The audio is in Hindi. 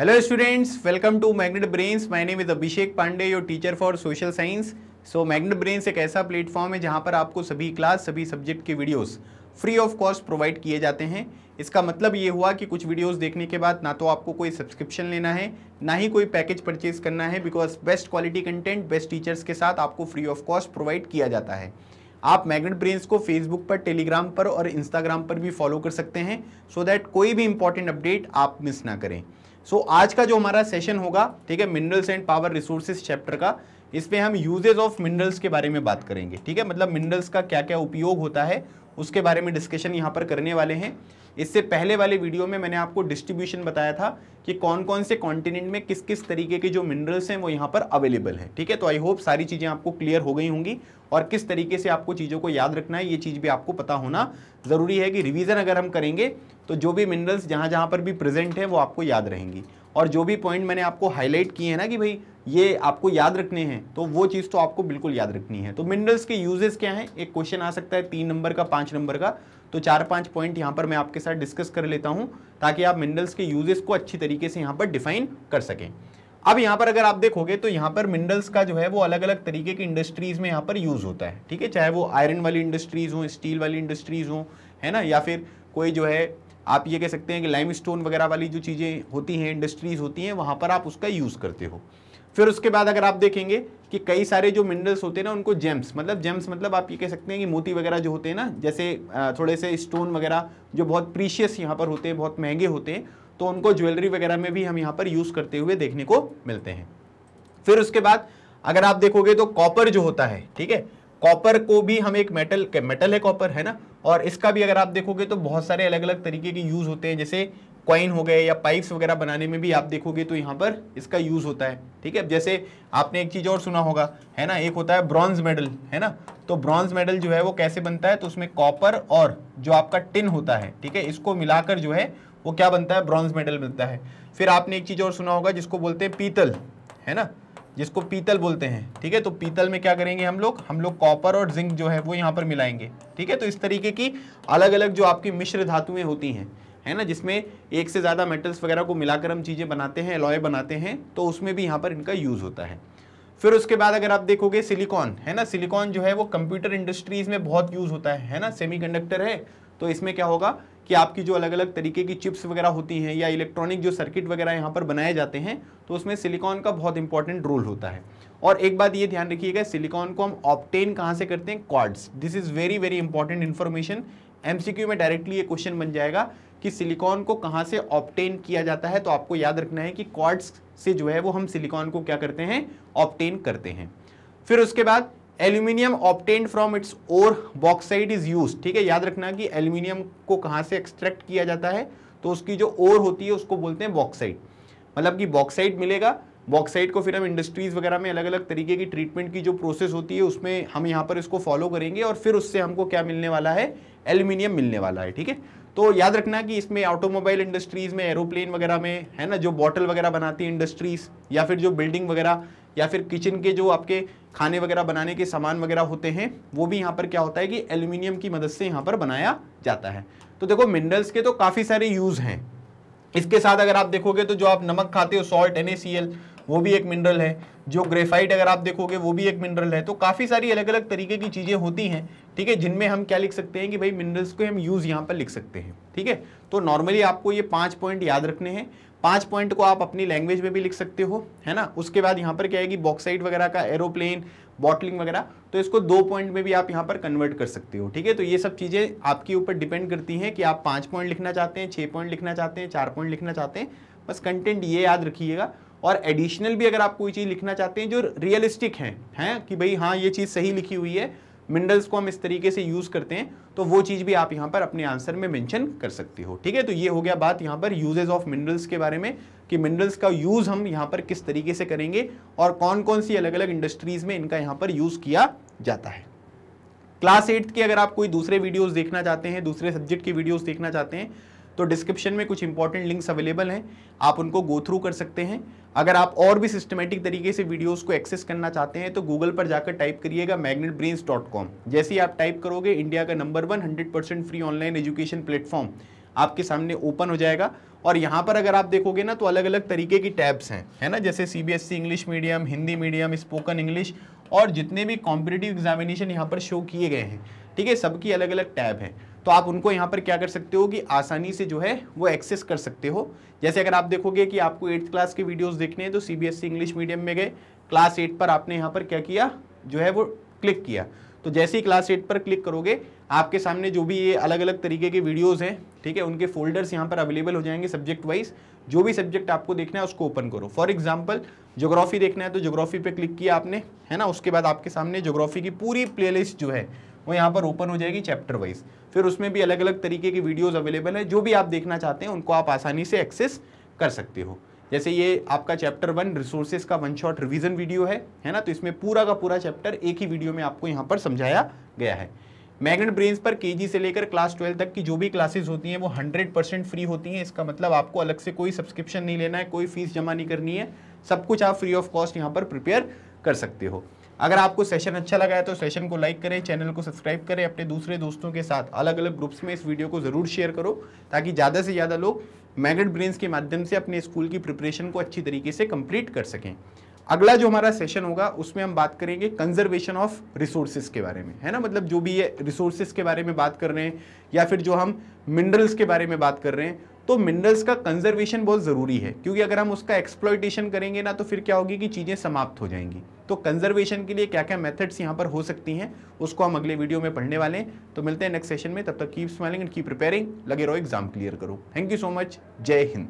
Hello students welcome to Magnet Brains My name is Abhishek Pandey, your teacher for social science. So Magnet Brains एक ऐसा प्लेटफॉर्म है जहाँ पर आपको सभी क्लास सभी सब्जेक्ट के videos free of cost provide किए जाते हैं। इसका मतलब ये हुआ कि कुछ वीडियोस देखने के बाद ना तो आपको कोई सब्सक्रिप्शन लेना है ना ही कोई पैकेज परचेज करना है because best quality content best teachers के साथ आपको फ्री ऑफ़ कॉस्ट प्रोवाइड किया जाता है। आप मैग्नेट ब्रेन्स को फेसबुक पर टेलीग्राम पर और इंस्टाग्राम पर भी फॉलो कर सकते हैं। सो so दैट कोई भी इंपॉर्टेंट अपडेट आप मिस ना करें। सो आज का जो हमारा सेशन होगा, ठीक है minerals and power resources chapter का, इसमें हम यूजेज ऑफ़ मिनरल्स के बारे में बात करेंगे, ठीक है? मतलब मिनरल्स का क्या क्या उपयोग होता है उसके बारे में डिस्कशन यहाँ पर करने वाले हैं। इससे पहले वाले वीडियो में मैंने आपको डिस्ट्रीब्यूशन बताया था कि कौन कौन से कॉन्टिनेंट में किस किस तरीके के जो मिनरल्स हैं वो यहाँ पर अवेलेबल है। ठीक है? तो आई होप सारी चीज़ें आपको क्लियर हो गई होंगी और किस तरीके से आपको चीज़ों को याद रखना है, ये चीज़ भी आपको पता होना ज़रूरी है कि रिविज़न अगर हम करेंगे तो जो भी मिनरल्स जहाँ जहाँ पर भी प्रेजेंट है वो आपको याद रहेंगी। और जो भी पॉइंट मैंने आपको हाईलाइट किए हैं ना कि भाई, ये आपको याद रखने हैं तो वो चीज़ तो आपको बिल्कुल याद रखनी है। तो मिनरल्स के यूजेस क्या हैं? एक क्वेश्चन आ सकता है तीन नंबर का, पाँच नंबर का। तो चार पाँच पॉइंट यहाँ पर मैं आपके साथ डिस्कस कर लेता हूँ, ताकि आप मिनरल्स के यूजेस को अच्छी तरीके से यहाँ पर डिफाइन कर सकें। अब यहाँ पर अगर आप देखोगे तो यहाँ पर मिनरल्स का जो है, वो अलग अलग तरीके की इंडस्ट्रीज़ में यहाँ पर यूज़ होता है, ठीक है? चाहे वो आयरन वाली इंडस्ट्रीज़ हो स्टील वाली इंडस्ट्रीज़ हो, है ना? या फिर कोई जो है आप ये कह सकते हैं कि लाइम स्टोन वगैरह वाली जो चीज़ें होती हैं इंडस्ट्रीज़ होती हैं, वहाँ पर आप उसका यूज़ करते हो। फिर उसके बाद अगर आप देखेंगे कि कई सारे जो मिनरल्स होते हैं ना, उनको जेम्स मतलब जेम्स मतलब आप ये कह सकते हैं कि मोती वगैरह जो होते हैं ना, जैसे थोड़े से स्टोन वगैरह जो बहुत प्रीशियस यहाँ पर होते हैं, बहुत महँगे होते हैं तो उनको ज्वेलरी वगैरह में भी हम यहाँ पर यूज़ करते हुए देखने को मिलते हैं। फिर उसके बाद अगर आप देखोगे तो कॉपर जो होता है, ठीक है कॉपर को भी हम एक मेटल मेटल है कॉपर, है ना? और इसका भी अगर आप देखोगे तो बहुत सारे अलग अलग तरीके के यूज़ होते हैं, जैसे क्वाइन हो गए या पाइप्स वगैरह बनाने में भी आप देखोगे तो यहाँ पर इसका यूज़ होता है, ठीक है? जैसे आपने एक चीज़ और सुना होगा, है ना? एक होता है ब्रॉन्ज मेडल है ना? तो ब्रॉन्ज मेडल जो है वो कैसे बनता है? तो उसमें कॉपर और जो आपका टिन होता है, ठीक है? इसको मिलाकर जो है वो क्या बनता है? ब्रॉन्ज मेडल बनता है। फिर आपने एक चीज़ और सुना होगा जिसको बोलते हैं पीतल, है ना? जिसको पीतल बोलते हैं, ठीक है? तो पीतल में क्या करेंगे हम लोग? हम लोग कॉपर और जिंक जो है वो यहाँ पर मिलाएँगे, ठीक है? तो इस तरीके की अलग अलग जो आपकी मिश्र धातुएँ होती हैं, है ना? जिसमें एक से ज़्यादा मेटल्स वगैरह को मिलाकर हम चीज़ें बनाते हैं लॉय बनाते हैं तो उसमें भी यहाँ पर इनका यूज़ होता है। फिर उसके बाद अगर आप देखोगे सिलिकॉन है ना? सिलिकॉन जो है वो कंप्यूटर इंडस्ट्रीज़ में बहुत यूज़ होता है है ना? सेमीकंडक्टर है तो इसमें क्या होगा कि आपकी जो अलग अलग तरीके की चिप्स वगैरह होती हैं या इलेक्ट्रॉनिक जो सर्किट वगैरह यहाँ पर बनाए जाते हैं तो उसमें सिलिकॉन का बहुत इंपॉर्टेंट रोल होता है। और एक बात ये ध्यान रखिएगा, सिलिकॉन को हम ऑप्टेन कहाँ से करते हैं? Quartz this is very very important information MCQ में डायरेक्टली ये क्वेश्चन बन जाएगा कि सिलिकॉन को कहाँ से ऑप्टेन किया जाता है? तो आपको याद रखना है कि क्वाड्स से जो है वो हम सिलिकॉन को क्या करते हैं? ऑप्टेन करते हैं। फिर उसके बाद aluminium obtain from its ore bauxite is use ठीक है? याद रखना कि एल्यूमिनियम को कहाँ से एक्सट्रैक्ट किया जाता है तो उसकी जो ओर होती है, उसको बोलते हैं बॉक्साइड। मतलब कि बॉक्साइड मिलेगा, बॉक्साइड को फिर हम इंडस्ट्रीज़ वगैरह में अलग अलग तरीके की ट्रीटमेंट की जो प्रोसेस होती है, उसमें हम यहाँ पर इसको फॉलो करेंगे और फिर उससे हमको क्या मिलने वाला है? एल्यूमिनियम मिलने वाला है, ठीक है? तो याद रखना कि इसमें ऑटोमोबाइल इंडस्ट्रीज़ में, एरोप्लेन वगैरह में, है ना, जो बॉटल वगैरह बनाती है इंडस्ट्रीज़, या फिर जो बिल्डिंग वगैरह, या फिर किचन के जो आपके खाने वगैरह बनाने के सामान वगैरह होते हैं, वो भी यहाँ पर क्या होता है कि एल्यूमिनियम की मदद से यहाँ पर बनाया जाता है। तो देखो, मिनरल्स के तो काफ़ी सारे यूज़ हैं। इसके साथ अगर आप देखोगे तो जो आप नमक खाते हो सॉल्ट एन वो भी एक मिनरल है। जो ग्रेफाइट अगर आप देखोगे, वो भी एक मिनरल है। तो काफ़ी सारी अलग अलग तरीके की चीज़ें होती हैं, ठीक है? जिनमें हम क्या लिख सकते हैं कि भाई मिनरल्स को हम यूज़ यहाँ पर लिख सकते हैं, ठीक है? तो नॉर्मली आपको ये पाँच पॉइंट याद रखने हैं। पाँच पॉइंट को आप अपनी लैंग्वेज में भी लिख सकते हो, है ना? उसके बाद यहाँ पर क्या है कि बॉक्साइड वगैरह का, एरोप्लेन, बॉटलिंग वगैरह तो इसको दो पॉइंट में भी आप यहाँ पर कन्वर्ट कर सकते हो, ठीक है? तो ये सब चीज़ें आपके ऊपर डिपेंड करती हैं कि आप पाँच पॉइंट लिखना चाहते हैं छः पॉइंट लिखना चाहते हैं, चार पॉइंट लिखना चाहते हैं, बस कंटेंट ये याद रखिएगा। और एडिशनल भी अगर आप कोई चीज़ लिखना चाहते हैं जो रियलिस्टिक है, हैं? कि भाई हाँ ये चीज़ सही लिखी हुई है मिनरल्स को हम इस तरीके से यूज़ करते हैं तो वो चीज़ भी आप यहाँ पर अपने आंसर में मैंशन कर सकते हो। ठीक है? तो ये हो गया बात यहाँ पर यूजेज ऑफ़ मिनरल्स के बारे में, कि मिनरल्स का यूज़ हम यहाँ पर किस तरीके से करेंगे और कौन कौन सी अलग अलग इंडस्ट्रीज़ में इनका यहाँ पर यूज़ किया जाता है। क्लास एट्थ के अगर आप कोई दूसरे वीडियोज़ देखना चाहते हैं, दूसरे सब्जेक्ट की वीडियोज़ देखना चाहते हैं तो डिस्क्रिप्शन में कुछ इंपॉर्टेंट लिंक्स अवेलेबल हैं। आप उनको गो थ्रू कर सकते हैं। अगर आप और भी सिस्टमेटिक तरीके से वीडियोस को एक्सेस करना चाहते हैं तो गूगल पर जाकर टाइप करिएगा मैग्नेट डॉट कॉम जैसे ही आप टाइप करोगे इंडिया का number one hundred percent free online education platform आपके सामने ओपन हो जाएगा। और यहाँ पर अगर आप देखोगे ना तो अलग अलग तरीके की टैब्स हैं। है ना? जैसे CBSE English medium Hindi medium spoken English और जितने भी कॉम्पिटेटिव एग्जामिनेशन यहाँ पर शो किए गए हैं। ठीक है? सबकी अलग अलग टैब है। तो आप उनको यहाँ पर क्या कर सकते हो कि आसानी से जो है वो एक्सेस कर सकते हो। जैसे अगर आप देखोगे कि आपको एट्थ क्लास के वीडियोस देखने हैं तो सीबीएसई इंग्लिश मीडियम में गए। क्लास एट पर आपने यहाँ पर क्या किया? जो है वो क्लिक किया। तो जैसे ही क्लास एट पर क्लिक करोगे, आपके सामने जो भी ये अलग अलग तरीके के वीडियोस हैं, ठीक है, उनके फोल्डर्स यहाँ पर अवेलेबल हो जाएँगे सब्जेक्ट वाइज जो भी सब्जेक्ट आपको देखना है, उसको ओपन करो। फॉर एग्ज़ाम्पल जोग्राफी देखना है तो जोग्राफी पे क्लिक किया आपने, है ना? उसके बाद आपके सामने जोग्राफी की पूरी प्लेलिस्ट जो है वो यहाँ पर ओपन हो जाएगी चैप्टर वाइज फिर उसमें भी अलग अलग तरीके की वीडियोज़ अवेलेबल है। जो भी आप देखना चाहते हैं, उनको आप आसानी से एक्सेस कर सकते हो। जैसे ये आपका चैप्टर वन रिसोर्सेज का वन शॉट रिवीजन वीडियो है है ना? तो इसमें पूरा का पूरा चैप्टर एक ही वीडियो में आपको यहाँ पर समझाया गया है। मैग्नेट ब्रेन्स पर केजी से लेकर क्लास ट्वेल्व तक की जो भी क्लासेस होती हैं, वो 100 परसेंट फ्री होती हैं। इसका मतलब आपको अलग से कोई सब्सक्रिप्शन नहीं लेना है, कोई फ़ीस जमा नहीं करनी है। सब कुछ आप फ्री ऑफ़ कॉस्ट यहाँ पर प्रिपेयर कर सकते हो। अगर आपको सेशन अच्छा लगा है तो सेशन को लाइक करें चैनल को सब्सक्राइब करें, अपने दूसरे दोस्तों के साथ अलग अलग ग्रुप्स में इस वीडियो को ज़रूर शेयर करो, ताकि ज़्यादा से ज़्यादा लोग मैग्नेट ब्रेन्स के माध्यम से अपने स्कूल की प्रिपरेशन को अच्छी तरीके से कंप्लीट कर सकें। अगला जो हमारा सेशन होगा, उसमें हम बात करेंगे कंजर्वेशन ऑफ़ रिसोर्सेज के बारे में, है ना? मतलब जो भी ये रिसोर्सेज के बारे में बात कर रहे हैं, या फिर जो हम मिनरल्स के बारे में बात कर रहे हैं तो मिनरल्स का कंजर्वेशन बहुत ज़रूरी है, क्योंकि अगर हम उसका एक्सप्लॉयटेशन करेंगे ना तो फिर क्या होगी कि चीज़ें समाप्त हो जाएँगी। तो कंजर्वेशन के लिए क्या क्या मेथड्स यहाँ पर हो सकती हैं, उसको हम अगले वीडियो में पढ़ने वाले हैं। तो मिलते हैं नेक्स्ट सेशन में, तब तक keep smiling and keep preparing लगे रहो एग्ज़ाम क्लियर करो। थैंक यू सो मच जय हिंद।